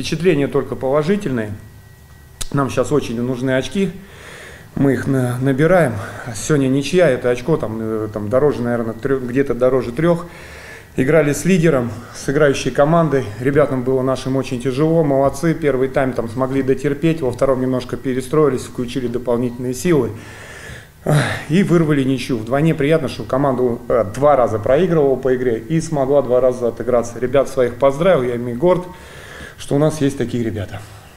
Впечатления только положительные. Нам сейчас очень нужны очки. Мы их на, набираем. Сегодня ничья, это очко там, э, там дороже, наверное, где-то дороже трех. Играли с лидером, с играющей командой. Ребятам было нашим очень тяжело, молодцы. Первый тайм там смогли дотерпеть, во втором немножко перестроились, включили дополнительные силы и вырвали ничью. Вдвойне приятно, что команда э, два раза проигрывала по игре и смогла два раза отыграться. Ребят своих поздравил, я ими горд, что у нас есть такие ребята.